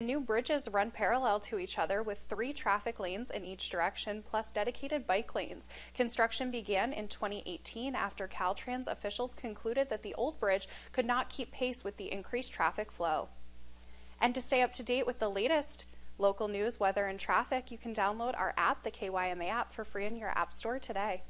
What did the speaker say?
New bridges run parallel to each other with three traffic lanes in each direction plus dedicated bike lanes. Construction began in 2018 after Caltrans officials concluded that the old bridge could not keep pace with the increased traffic flow. And to stay up to date with the latest local news, weather, and traffic, you can download our app, the KYMA app, for free in your App Store today.